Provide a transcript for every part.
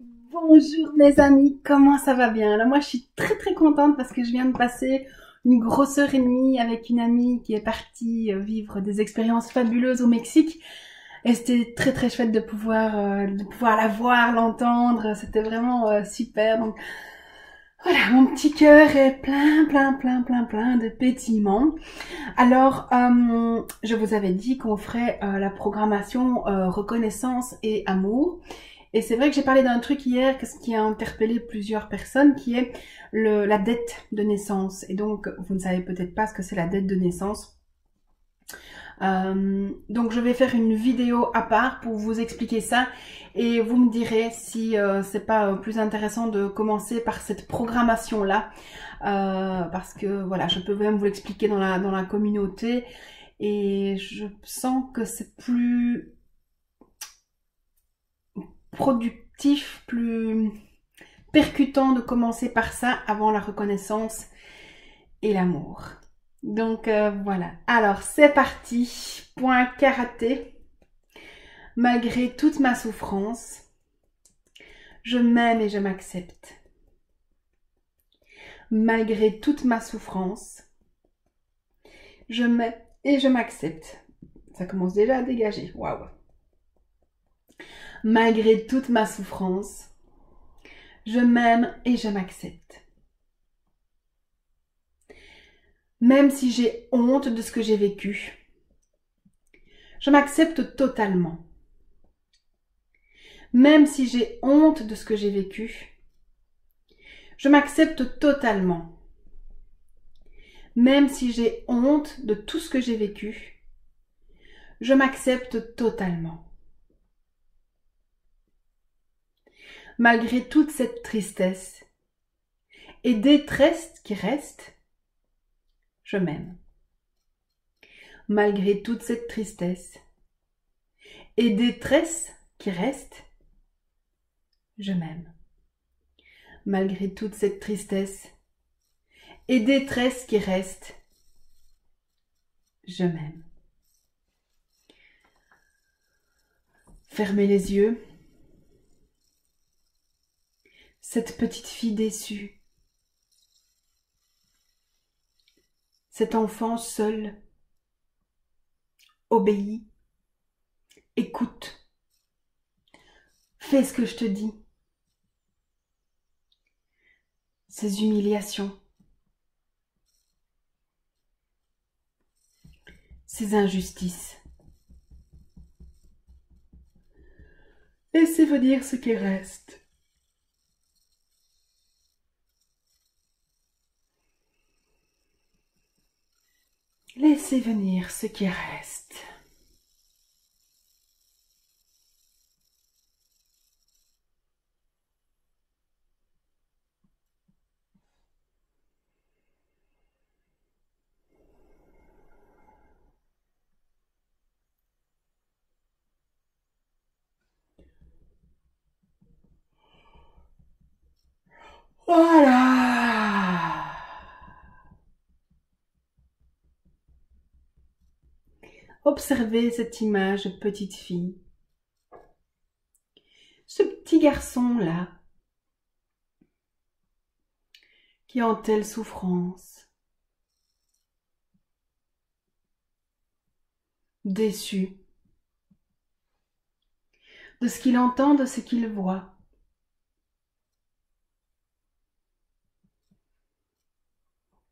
Bonjour mes amis, comment ça va bien? Alors moi je suis très très contente parce que je viens de passer une grosse heure et demie avec une amie qui est partie euh, vivre des expériences fabuleuses au Mexique. Et c'était très très chouette de pouvoir euh, de pouvoir la voir, l'entendre. C'était vraiment euh, super. Donc voilà, mon petit cœur est plein plein plein plein plein de pétillements. Alors je vous avais dit qu'on ferait la programmation reconnaissance et amour. Et c'est vrai que j'ai parlé d'un truc hier qui a interpellé plusieurs personnes, qui est le, la dette de naissance. Et donc, vous ne savez peut-être pas ce que c'est la dette de naissance. Euh, donc, je vais faire une vidéo à part pour vous expliquer ça. Et vous me direz si euh, c'est pas euh, plus intéressant de commencer par cette programmation-là. Euh, parce que, voilà, je peux même vous l'expliquer dans la, dans la communauté. Et je sens que c'est plus productif, plus percutant de commencer par ça avant la reconnaissance et l'amour. Donc euh, voilà. Alors c'est parti. Point karaté. Malgré toute ma souffrance, je m'aime et je m'accepte. Malgré toute ma souffrance, je m'aime et je m'accepte. Ça commence déjà à dégager. Waouh malgré toute ma souffrance. Je m'aime et je m'accepte. Même si j'ai honte de ce que j'ai vécu, je m'accepte totalement. Même si j'ai honte de ce que j'ai vécu, je m'accepte totalement. Même si j'ai honte de tout ce que j'ai vécu, je m'accepte totalement. Malgré toute cette tristesse et détresse qui reste, je m'aime. Malgré toute cette tristesse et détresse qui reste, je m'aime. Malgré toute cette tristesse et détresse qui reste, je m'aime. Fermez les yeux cette petite fille déçue, cet enfant seul, obéit, écoute, fais ce que je te dis. Ces humiliations, ces injustices. Laissez venir ce qui reste. Laissez venir ce qui reste. Voilà. Observez cette image petite fille. Ce petit garçon-là, qui en telle souffrance, déçu de ce qu'il entend, de ce qu'il voit.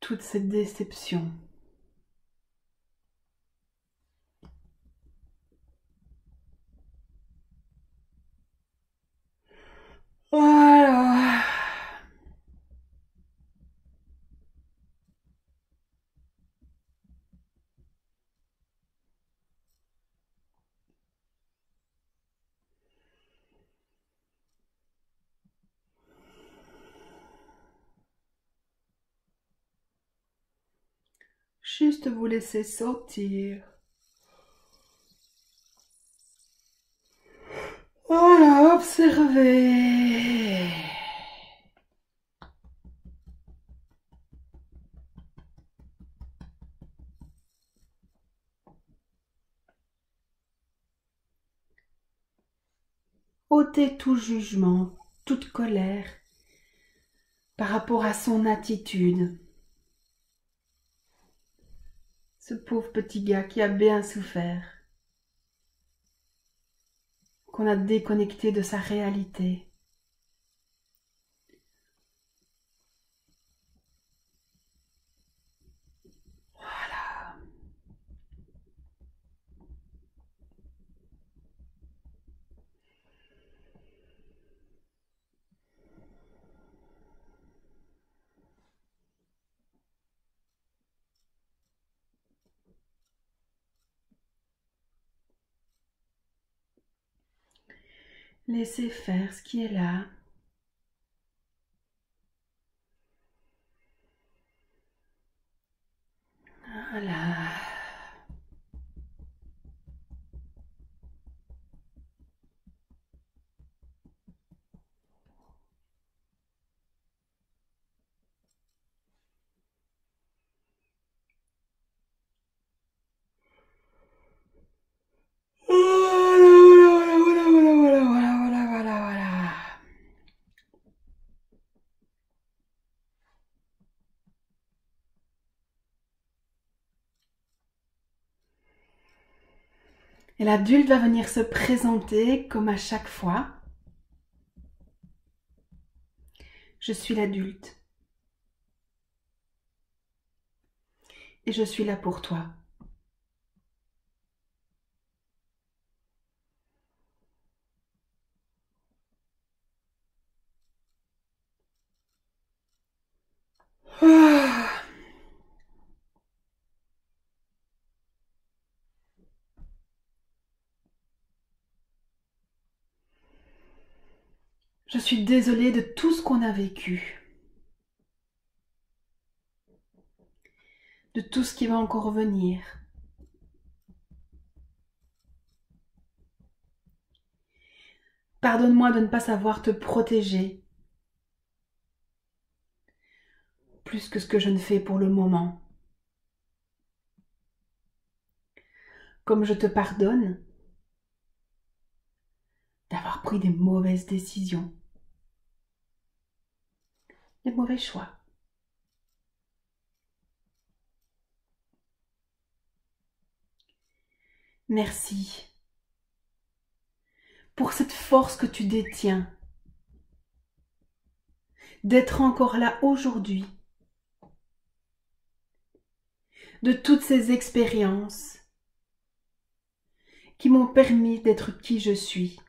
Toute cette déception. Voilà. Juste vous laisser sortir. Voilà, observez. Tout jugement, toute colère par rapport à son attitude. Ce pauvre petit gars qui a bien souffert, qu'on a déconnecté de sa réalité. Laissez faire ce qui est là. Et l'adulte va venir se présenter comme à chaque fois. Je suis l'adulte. Et je suis là pour toi. Ah. Je suis désolée de tout ce qu'on a vécu. De tout ce qui va encore venir. Pardonne-moi de ne pas savoir te protéger plus que ce que je ne fais pour le moment. Comme je te pardonne d'avoir pris des mauvaises décisions les mauvais choix. Merci pour cette force que tu détiens, d'être encore là aujourd'hui, de toutes ces expériences qui m'ont permis d'être qui je suis.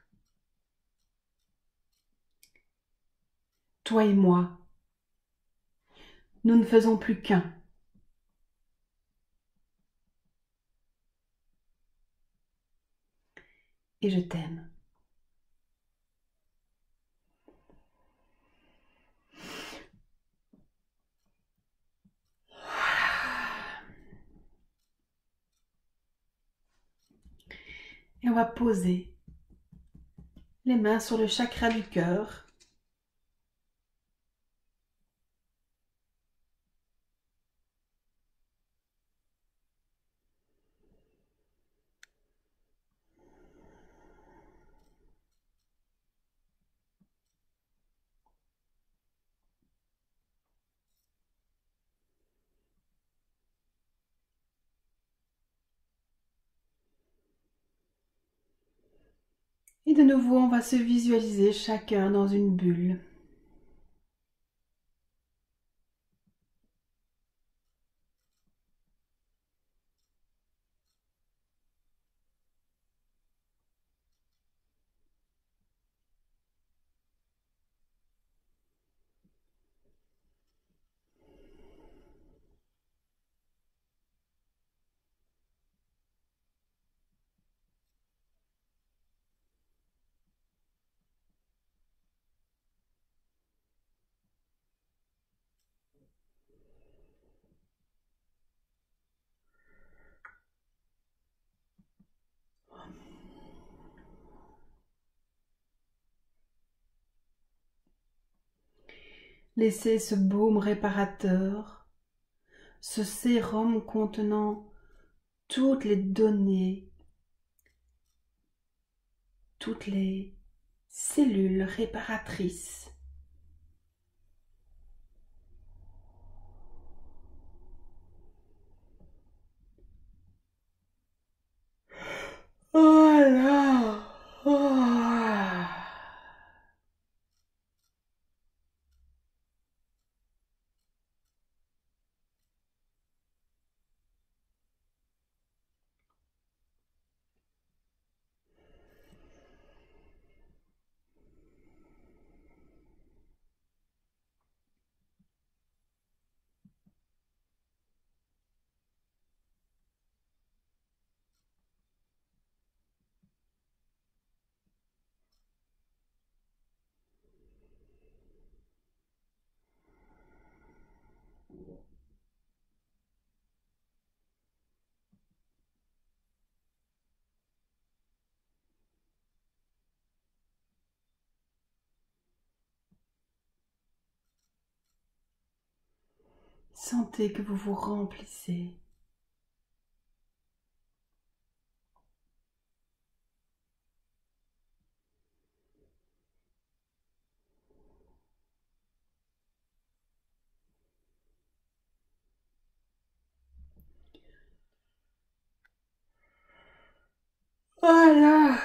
Toi et moi, nous ne faisons plus qu'un. Et je t'aime. Et on va poser les mains sur le chakra du cœur. Et de nouveau, on va se visualiser chacun dans une bulle. Laissez ce baume réparateur, ce sérum contenant toutes les données, toutes les cellule réparatrice. Voilà. Sentez que vous vous remplissez. Voilà.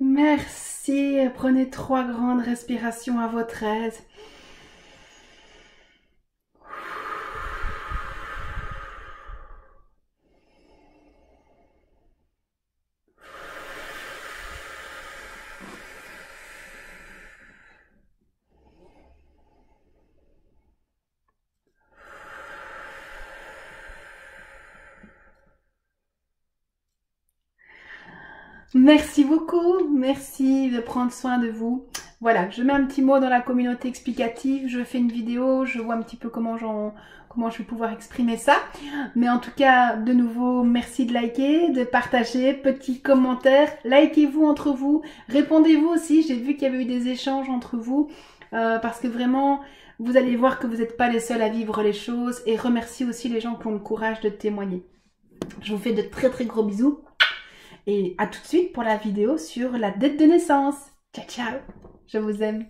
Merci. Prenez trois grandes respirations à votre aise. Merci beaucoup, merci de prendre soin de vous. Voilà, je mets un petit mot dans la communauté explicative, je fais une vidéo, je vois un petit peu comment, comment je vais pouvoir exprimer ça. Mais en tout cas, de nouveau, merci de liker, de partager, petits commentaires, likez-vous entre vous, répondez-vous aussi, j'ai vu qu'il y avait eu des échanges entre vous, euh, parce que vraiment, vous allez voir que vous n'êtes pas les seuls à vivre les choses, et remerciez aussi les gens qui ont le courage de témoigner. Je vous fais de très très gros bisous. Et à tout de suite pour la vidéo sur la dette de naissance. Ciao ciao, je vous aime.